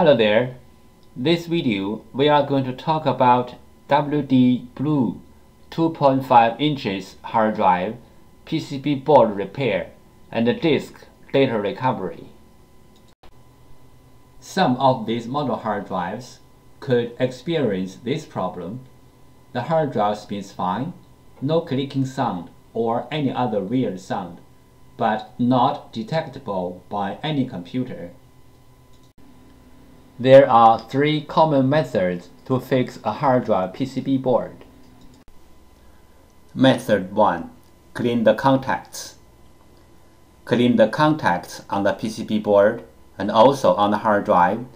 Hello there. This video we are going to talk about WD Blue 2.5 inches hard drive PCB board repair and disk data recovery. Some of these model hard drives could experience this problem. The hard drive spins fine, no clicking sound or any other weird sound, but not detectable by any computer. There are three common methods to fix a hard drive PCB board. Method 1. Clean the contacts. Clean the contacts on the PCB board and also on the hard drive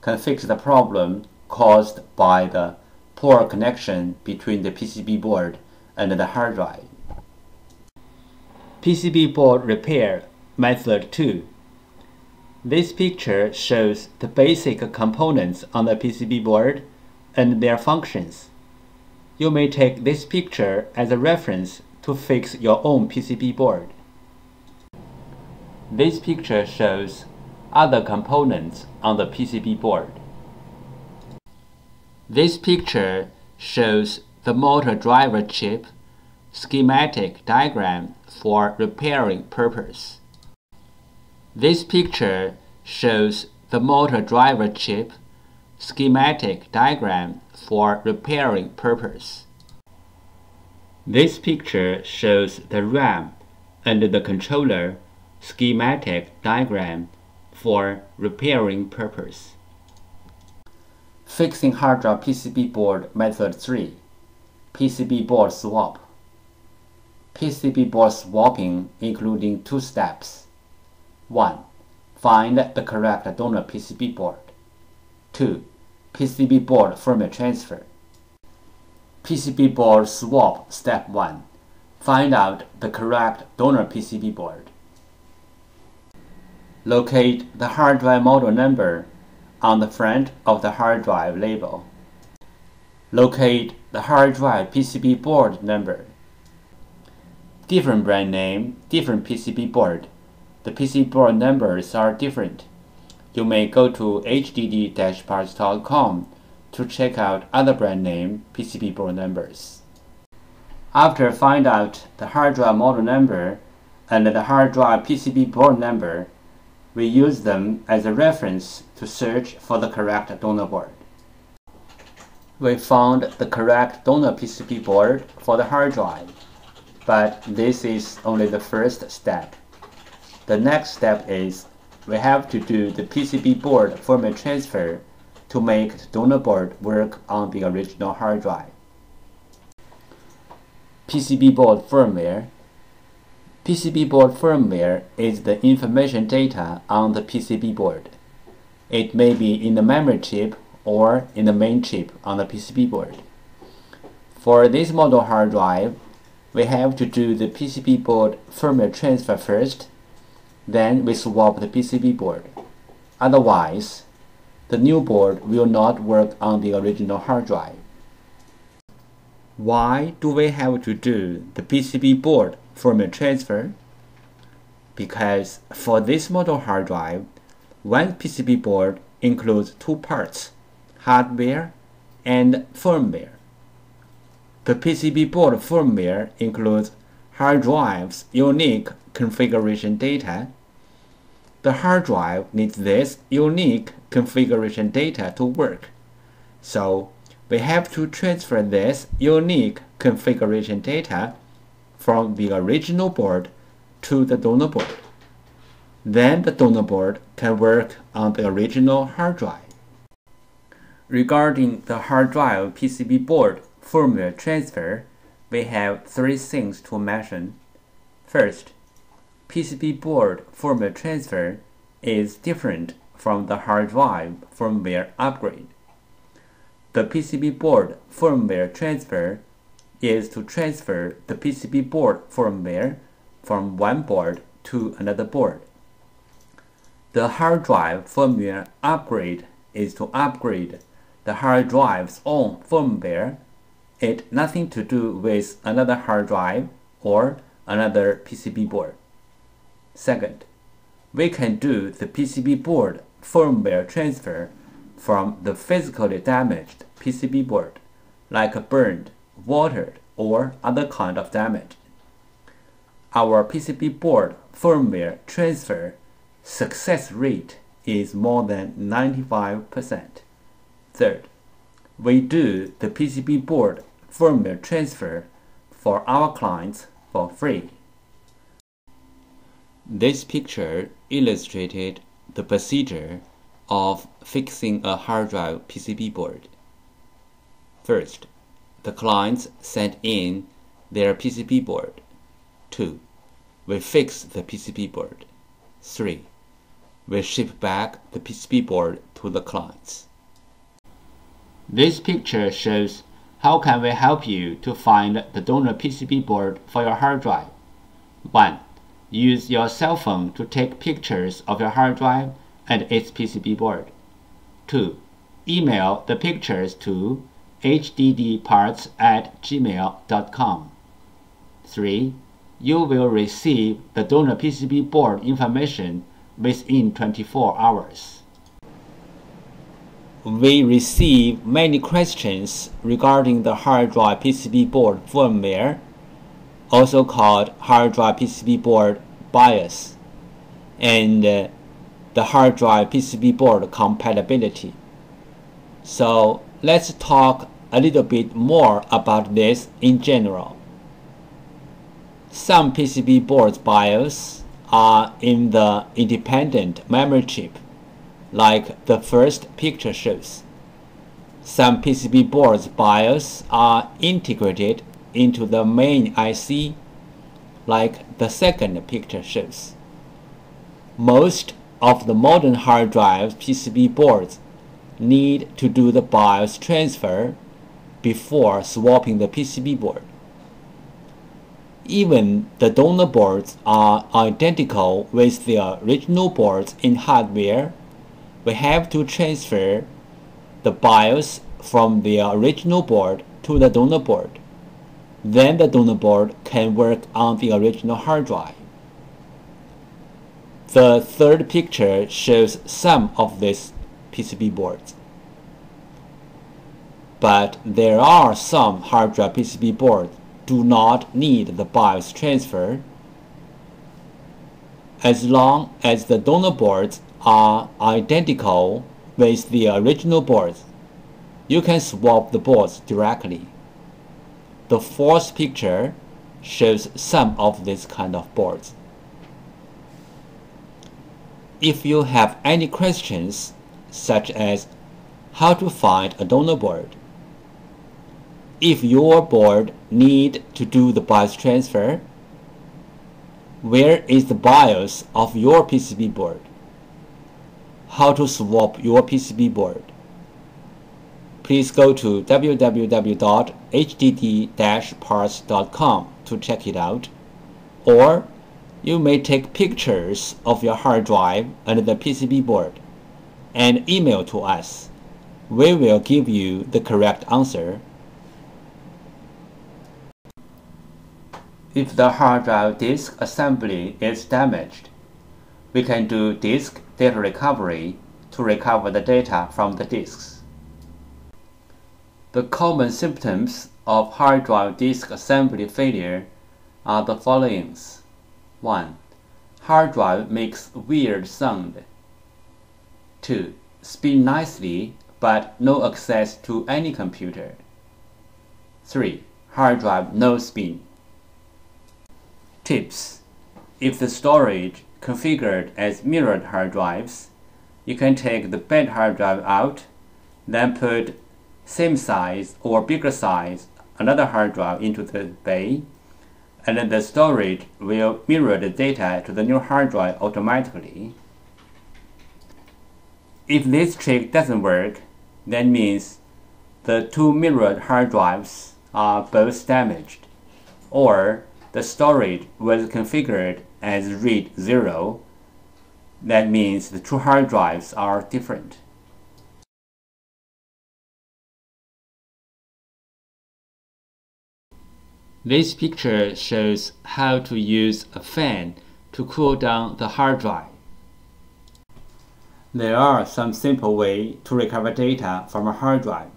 can fix the problem caused by the poor connection between the PCB board and the hard drive. PCB board repair method 2 this picture shows the basic components on the PCB board and their functions. You may take this picture as a reference to fix your own PCB board. This picture shows other components on the PCB board. This picture shows the motor driver chip schematic diagram for repairing purpose. This picture shows the motor driver chip schematic diagram for repairing purpose. This picture shows the RAM and the controller schematic diagram for repairing purpose. Fixing hard drive PCB board method 3 PCB board swap PCB board swapping including two steps 1. Find the correct donor PCB board. 2. PCB board firmware transfer. PCB board swap step 1. Find out the correct donor PCB board. Locate the hard drive model number on the front of the hard drive label. Locate the hard drive PCB board number. Different brand name, different PCB board the PC board numbers are different. You may go to hdd-parts.com to check out other brand name PCB board numbers. After find out the hard drive model number and the hard drive PCB board number, we use them as a reference to search for the correct donor board. We found the correct donor PCB board for the hard drive, but this is only the first step. The next step is we have to do the PCB board firmware transfer to make the donor board work on the original hard drive. PCB board firmware PCB board firmware is the information data on the PCB board. It may be in the memory chip or in the main chip on the PCB board. For this model hard drive, we have to do the PCB board firmware transfer first then we swap the PCB board. Otherwise, the new board will not work on the original hard drive. Why do we have to do the PCB board firmware transfer? Because for this model hard drive, one PCB board includes two parts, hardware and firmware. The PCB board firmware includes hard drive's unique configuration data. The hard drive needs this unique configuration data to work. So we have to transfer this unique configuration data from the original board to the donor board. Then the donor board can work on the original hard drive. Regarding the hard drive PCB board firmware transfer, we have three things to mention. First, PCB board firmware transfer is different from the hard drive firmware upgrade. The PCB board firmware transfer is to transfer the PCB board firmware from one board to another board. The hard drive firmware upgrade is to upgrade the hard drive's own firmware. It nothing to do with another hard drive or another PCB board. Second, we can do the PCB board firmware transfer from the physically damaged PCB board, like burned, watered, or other kind of damage. Our PCB board firmware transfer success rate is more than 95%. Third, we do the PCB board firmware transfer for our clients for free. This picture illustrated the procedure of fixing a hard drive PCB board. First, the clients sent in their PCB board. 2. We fix the PCB board. 3. We ship back the PCB board to the clients. This picture shows how can we help you to find the donor PCB board for your hard drive. 1. Use your cell phone to take pictures of your hard drive and its PCB board. 2. Email the pictures to hddparts at gmail.com. 3. You will receive the donor PCB board information within 24 hours. We receive many questions regarding the hard drive PCB board firmware, also called hard drive PCB board BIOS, and uh, the hard drive PCB board compatibility. So let's talk a little bit more about this in general. Some PCB boards BIOS are in the independent memory chip, like the first picture shows. Some PCB boards BIOS are integrated into the main IC, like the second picture shows. Most of the modern hard drive PCB boards need to do the BIOS transfer before swapping the PCB board. Even the donor boards are identical with the original boards in hardware, we have to transfer the BIOS from the original board to the donor board. Then the donor board can work on the original hard drive. The third picture shows some of these PCB boards. But there are some hard drive PCB boards do not need the BIOS transfer as long as the donor boards are identical with the original boards. You can swap the boards directly. The fourth picture shows some of these kind of boards. If you have any questions, such as how to find a donor board, if your board need to do the BIOS transfer, where is the BIOS of your PCB board? How to swap your PCB board? Please go to www.hdd-parts.com to check it out, or you may take pictures of your hard drive and the PCB board and email to us. We will give you the correct answer. If the hard drive disk assembly is damaged, we can do disk data recovery to recover the data from the disks. The common symptoms of hard drive disk assembly failure are the following. 1. Hard drive makes weird sound. 2. Spin nicely but no access to any computer. 3. Hard drive no spin. Tips If the storage configured as mirrored hard drives, you can take the bad hard drive out, then put same size or bigger size another hard drive into the bay and then the storage will mirror the data to the new hard drive automatically. If this trick doesn't work, that means the two mirrored hard drives are both damaged, or the storage was configured as RAID 0. That means the two hard drives are different. This picture shows how to use a fan to cool down the hard drive. There are some simple ways to recover data from a hard drive.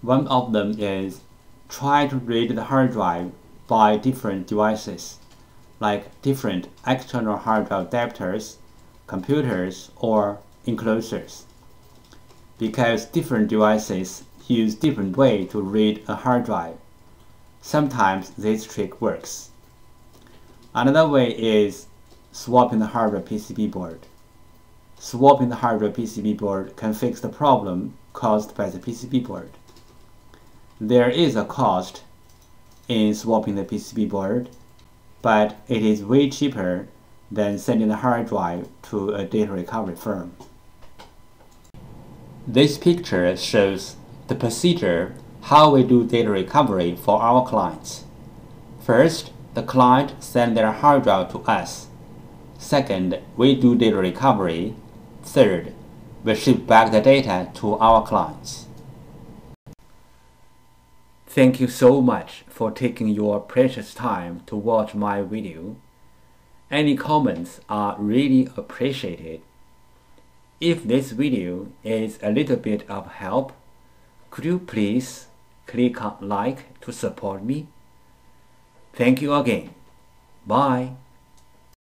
One of them is try to read the hard drive by different devices, like different external hard drive adapters, computers, or enclosures. Because different devices use different way to read a hard drive. Sometimes this trick works. Another way is swapping the hardware PCB board. Swapping the hardware PCB board can fix the problem caused by the PCB board. There is a cost in swapping the PCB board, but it is way cheaper than sending the hard drive to a data recovery firm. This picture shows the procedure how we do data recovery for our clients. First, the client sends their hard drive to us. Second, we do data recovery. Third, we ship back the data to our clients. Thank you so much for taking your precious time to watch my video. Any comments are really appreciated. If this video is a little bit of help, could you please click on like to support me? Thank you again. Bye.